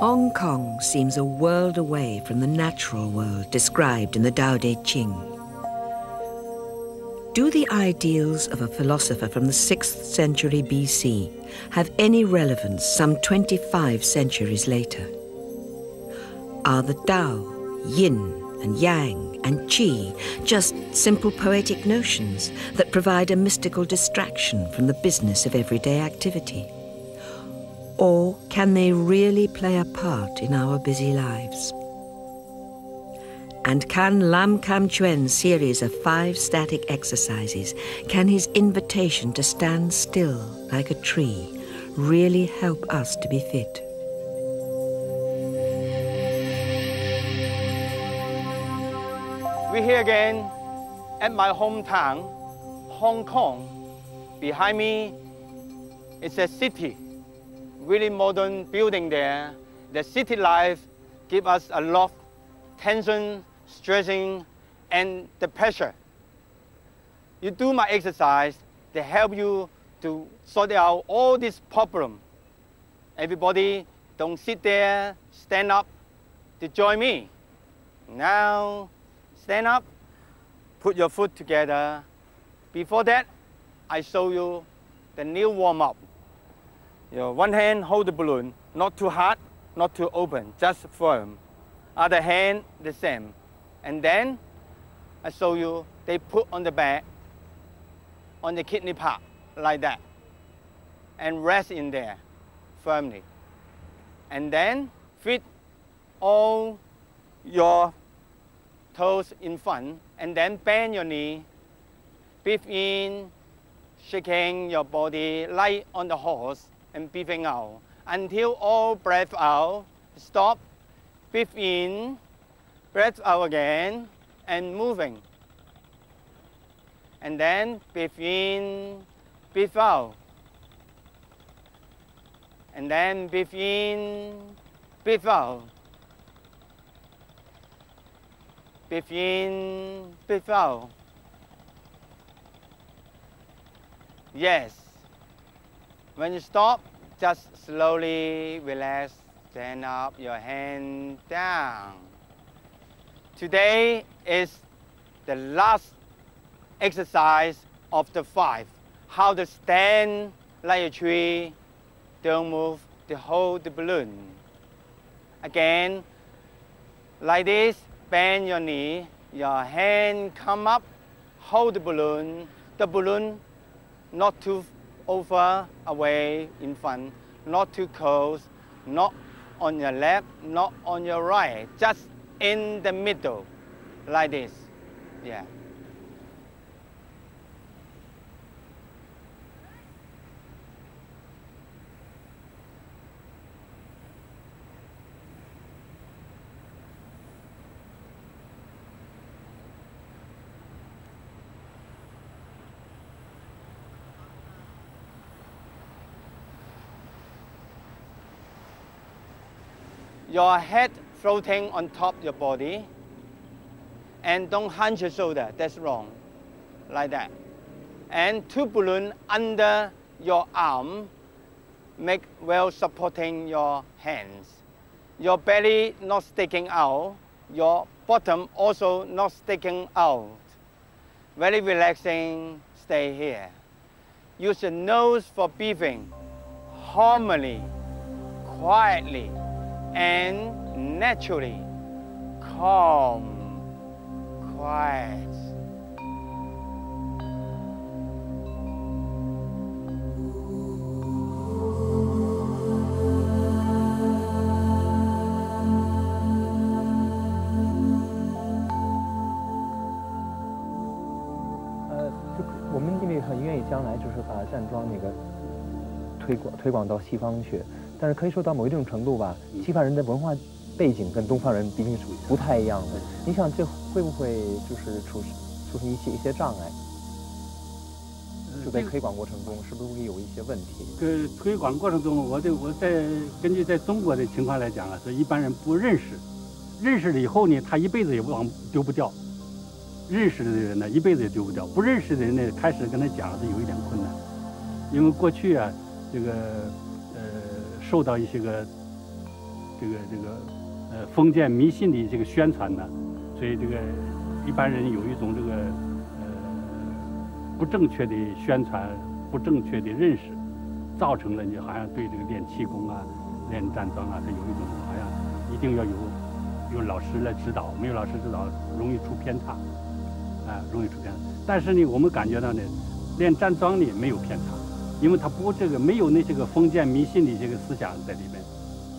Hong Kong seems a world away from the natural world described in the Tao Te Ching. Do the ideals of a philosopher from the 6th century BC have any relevance some 25 centuries later? Are the Tao, Yin and Yang and Qi just simple poetic notions that provide a mystical distraction from the business of everyday activity? Or can they really play a part in our busy lives? And can Lam Kam Chuen's series of five static exercises, can his invitation to stand still like a tree really help us to be fit? We're here again at my hometown, Hong Kong. Behind me is a city really modern building there. The city life give us a lot tension, stressing, and the pressure. You do my exercise, they help you to sort out all these problem. Everybody don't sit there, stand up to join me. Now, stand up, put your foot together. Before that, I show you the new warm-up. Your one hand hold the balloon, not too hard, not too open, just firm. Other hand, the same. And then I show you, they put on the back, on the kidney part, like that. And rest in there, firmly. And then fit all your toes in front, and then bend your knee. Breathe in, shaking your body light on the horse and breathing out until all breath out. Stop, breathe in, breath out again, and moving. And then breathe in, breathe out. And then breathe in, breathe out. Breathe in, breathe out. Yes. When you stop, just slowly relax, stand up, your hand down. Today is the last exercise of the five. How to stand like a tree, don't move, to hold the balloon. Again, like this, bend your knee, your hand come up, hold the balloon, the balloon not too over, away, in front, not too close, not on your left, not on your right, just in the middle, like this, yeah. Your head floating on top your body and don't hunch your shoulder, that's wrong, like that. And two balloon under your arm, make well supporting your hands. Your belly not sticking out, your bottom also not sticking out. Very relaxing, stay here. Use your nose for breathing, harmony, quietly and naturally calm, quiet. Uh, 我们因为很愿意将来就是把站桩那个推广推广到西方去。 但是可以说到某一种程度吧，西方人的文化背景跟东方人毕竟是不太一样的。你想这会不会就是出出现一些一些障碍？就在推广过程中，是不是会有一些问题？呃，推广过程中，我对我在根据在中国的情况来讲啊，是一般人不认识，认识了以后呢，他一辈子也忘丢不掉。认识的人呢，一辈子也丢不掉；不认识的人呢，开始跟他讲是有一点困难，因为过去啊，这个。受到一些个这个这个呃封建迷信的这个宣传呢，所以这个一般人有一种这个呃不正确的宣传、不正确的认识，造成了你好像对这个练气功啊、练站桩啊，它有一种好像一定要有有老师来指导，没有老师指导容易出偏差，啊，容易出偏差。但是呢，我们感觉到呢，练站桩呢没有偏差。因为他不这个没有那些个封建迷信的这个思想在里面，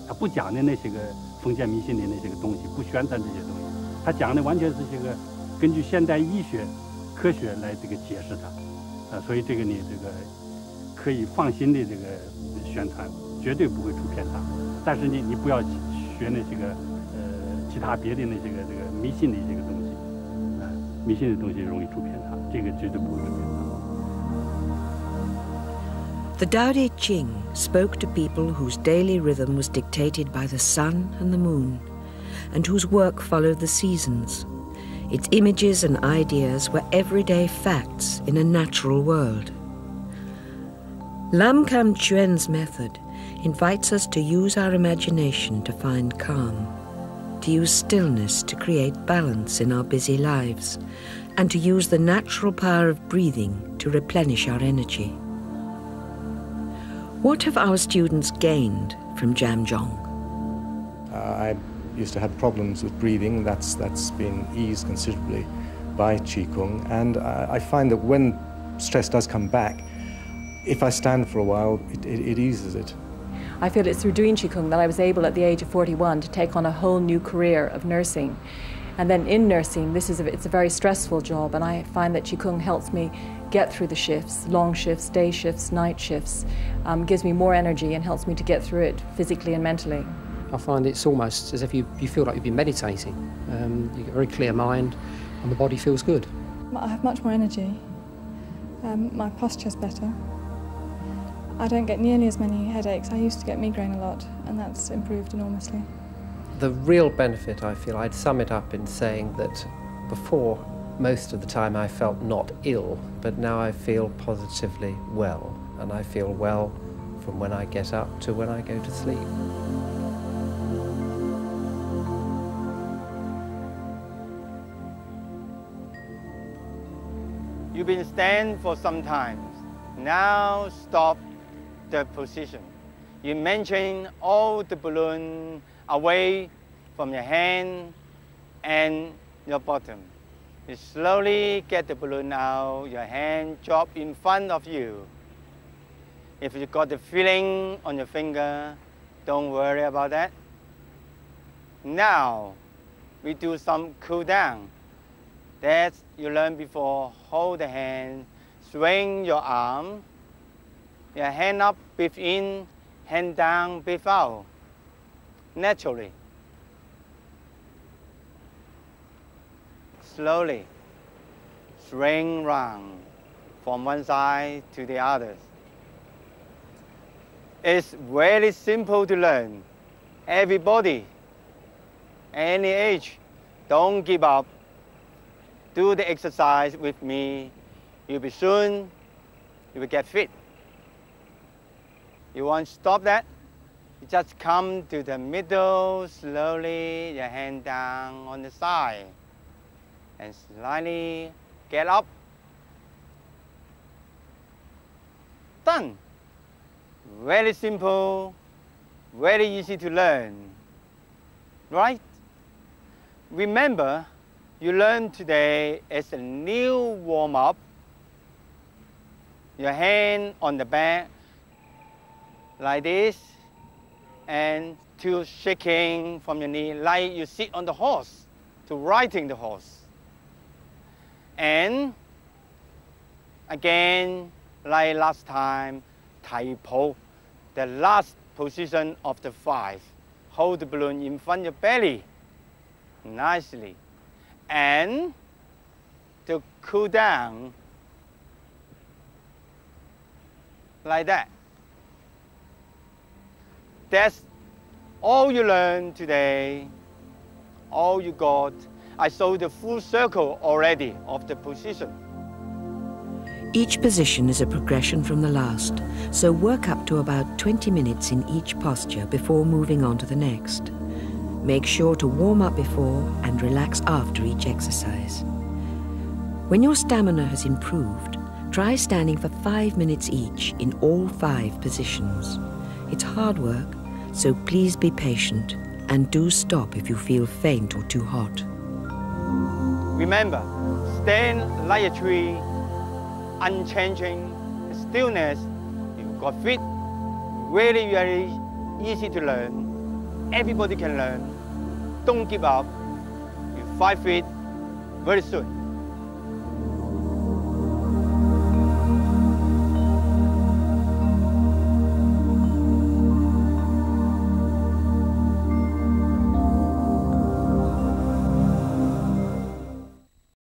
他不讲的那些个封建迷信的那些个东西，不宣传这些东西，他讲的完全是这个根据现代医学科学来这个解释它，啊，所以这个呢这个可以放心的这个宣传，绝对不会出偏差。但是你你不要学那些个呃其他别的那些个这个迷信的一些个东西，啊，迷信的东西容易出偏差，这个绝对不会出偏差。The Tao Te Ching spoke to people whose daily rhythm was dictated by the sun and the moon, and whose work followed the seasons. Its images and ideas were everyday facts in a natural world. Lam Kam Chuen's method invites us to use our imagination to find calm, to use stillness to create balance in our busy lives, and to use the natural power of breathing to replenish our energy. What have our students gained from Zhan zhuang? Uh, I used to have problems with breathing. That's, that's been eased considerably by Qigong. And uh, I find that when stress does come back, if I stand for a while, it, it, it eases it. I feel it's through doing Qigong that I was able at the age of 41 to take on a whole new career of nursing. And then in nursing, this is a, it's a very stressful job, and I find that Qigong helps me get through the shifts, long shifts, day shifts, night shifts, um, gives me more energy and helps me to get through it physically and mentally. I find it's almost as if you, you feel like you've been meditating. Um, you get a very clear mind and the body feels good. I have much more energy. Um, my posture's better. I don't get nearly as many headaches. I used to get migraine a lot, and that's improved enormously. The real benefit, I feel, I'd sum it up in saying that before most of the time I felt not ill, but now I feel positively well, and I feel well from when I get up to when I go to sleep. You've been stand for some time. Now stop the position. You mention all the balloon away from your hand and your bottom. You slowly get the balloon out, your hand drop in front of you. If you got the feeling on your finger, don't worry about that. Now, we do some cool down. That you learned before, hold the hand, swing your arm, your hand up, breathe in, hand down, breathe out, naturally. Slowly swing round from one side to the other. It's very simple to learn. Everybody, any age, don't give up. Do the exercise with me. You'll be soon, you will get fit. You want to stop that? You just come to the middle, slowly, your hand down on the side and slightly get up. Done. Very simple, very easy to learn, right? Remember, you learned today as a new warm-up. Your hand on the back, like this, and to shaking from your knee, like you sit on the horse, to riding the horse and again, like last time, Tai Po, the last position of the five. Hold the balloon in front of your belly, nicely. And to cool down, like that. That's all you learned today, all you got I saw the full circle already of the position. Each position is a progression from the last, so work up to about 20 minutes in each posture before moving on to the next. Make sure to warm up before and relax after each exercise. When your stamina has improved, try standing for five minutes each in all five positions. It's hard work, so please be patient and do stop if you feel faint or too hot. Remember, stand like a tree, unchanging, stillness. You've got feet, really, very easy to learn. Everybody can learn. Don't give up. You five feet very soon.